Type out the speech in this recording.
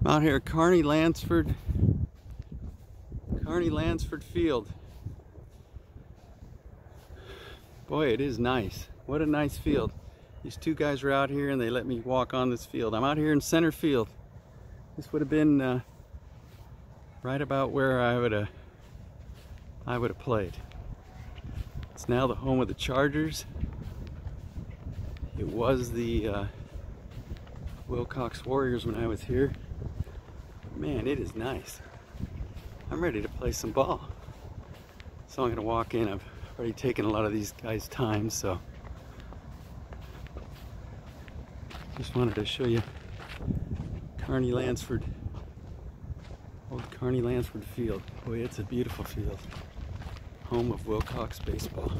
I'm out here at Carney Lansford, Carney Lansford Field. Boy, it is nice. What a nice field. These two guys were out here and they let me walk on this field. I'm out here in center field. This would have been uh, right about where I would have I would have played. It's now the home of the Chargers. It was the uh, Wilcox Warriors when I was here. Man, it is nice. I'm ready to play some ball. So I'm gonna walk in. I've already taken a lot of these guys' time, so just wanted to show you Carney Lansford, old Carney Lansford Field. Boy, it's a beautiful field. Home of Wilcox baseball.